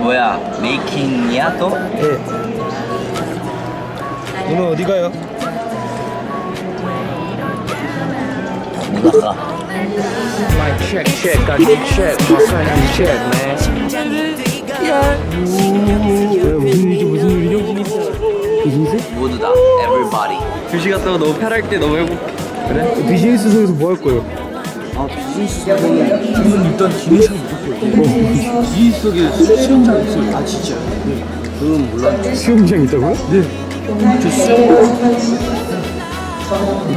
뭐야 메이킹이야 또? 예. 오늘 어디 가요? 누나가 Mic check, check, I need check. My friend need check, man. 무슨 일이지 무슨 일이죠? 비즈니스? 모두 다 everybody 2시 갔다가 너무 패할 때 너무 행복해 그래? 비즈니스석에서 뭐 할 거예요? 아 비즈니스석에 저는 일단 기내식 무조건 비즈니스석에 수영장 있어요 아 진짜 그건 몰랐는데 수영장 있다고요? 네. 저 수영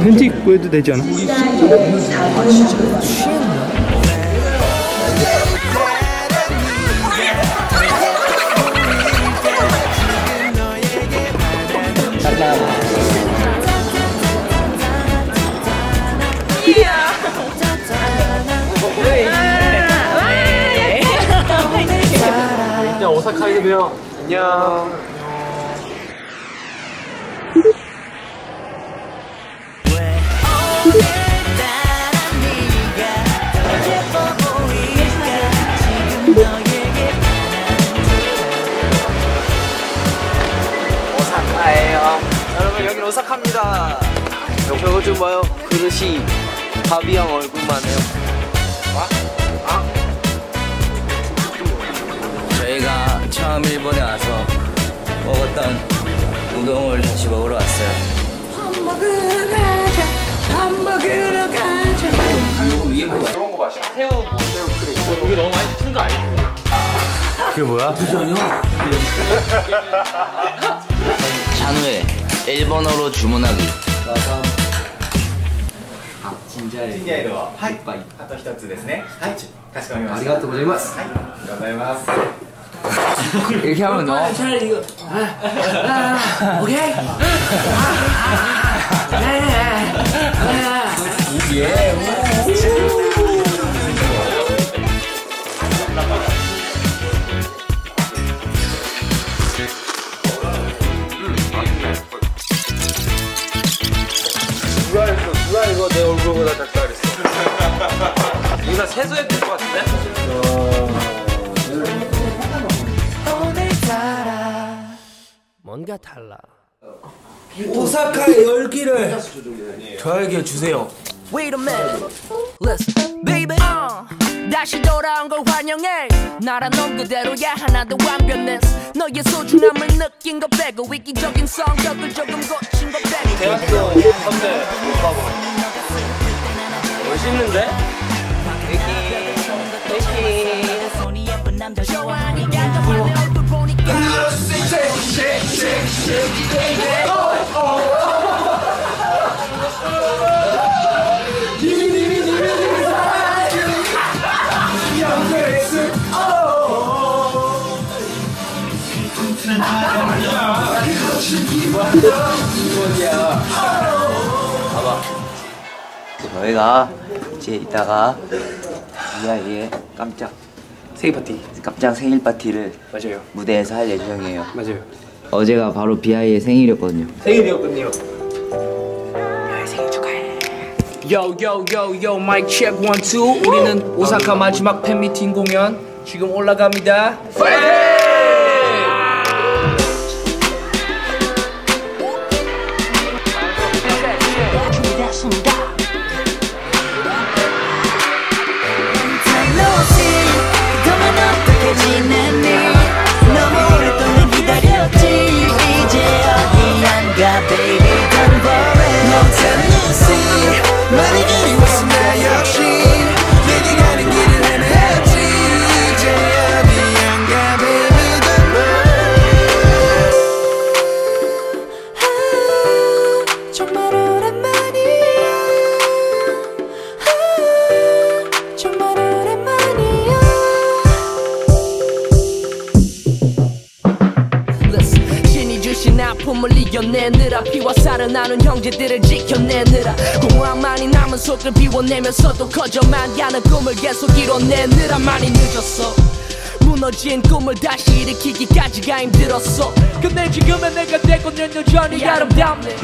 팬티 입고 해도 되지 않아? 아 진짜 그냥 오사카에서 봬요. 안녕. 오사카입니다 저거 좀 봐요. 그릇이 바비 형 얼굴만 해요. 저희가 처음 일본에 와서 먹었던 우동을 다시 먹으러 왔어요 밥 먹으러 가자 밥 먹으러 가자 그게 뭐야? 찬우의 일본어로 주문하기 ありがとうございます。 이렇게 하면 너 누가 했어? 누가 이거 내 얼굴보다 작다 그랬어? 누나 될것 같은데? 뭔가 달라. 오사카의 열기를 저에게 주세요. Wait a minute Listen baby uh, 다시 돌아온 걸 환영해 나란 넌 그대로야 하나도 완벽해 너의 소중함을 느낀 것 빼고 위기적인 성격을 조금 고친 것 빼고 대학교 선배 오빠고. 멋있는데? 저희가 이제 이따가 이아이의 깜짝 생일 파티. 깜짝 생일 파티를 맞아요. 무대에서 할 예정이에요 맞아요. 어제가 바로 비아이의 생일이었거든요 생일이었군요. Yo yo yo yo mic check one two 우리는 오사카 마지막 팬미팅 공연 지금 올라갑니다. 그동안 아, 아픔을 이겨내느라 피와 살아나는 형제들을 지켜내느라 공허함만이 남은 속을 비워내면서도 커져만 가는 꿈을 계속 이뤄내느라 많이 늦었어 무너진 꿈을 다시 일으키기까지가 힘들었어. 근데 지금의 내가 되고는 여전히 아름답네.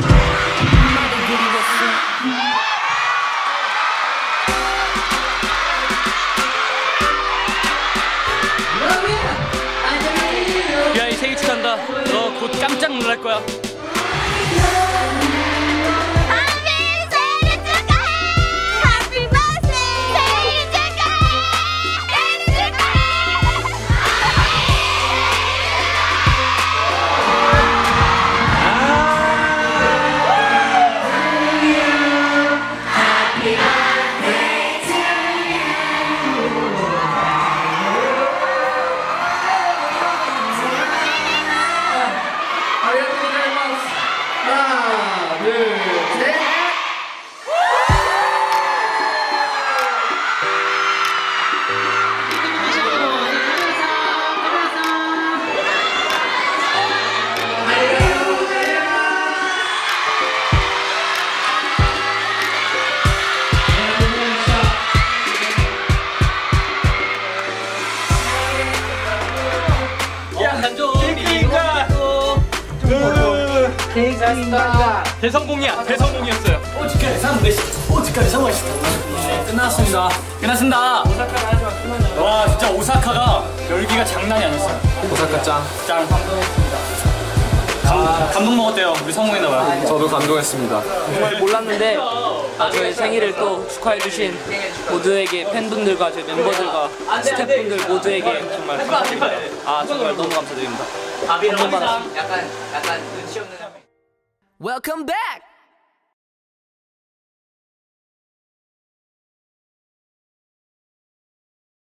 야이 생일 축한다. 너 곧 깜짝 놀랄 거야. 대성공이야. 대성공이었어요. 끝났습니다. 끝났습니다. 와 진짜 오사카가 열기가 장난이 아니었어요. 오사카 짱. 짱. 감, 감동 먹었대요. 우리 성공했나봐요. 저도 감동했습니다. 정말 몰랐는데 아, 저희 생일을 또 축하해주신 모두에게 팬분들과 저희 멤버들과 스태프분들 모두에게 정말 감사드립니다. 아 정말 너무 감사드립니다. 감동 받았습니다. Welcome back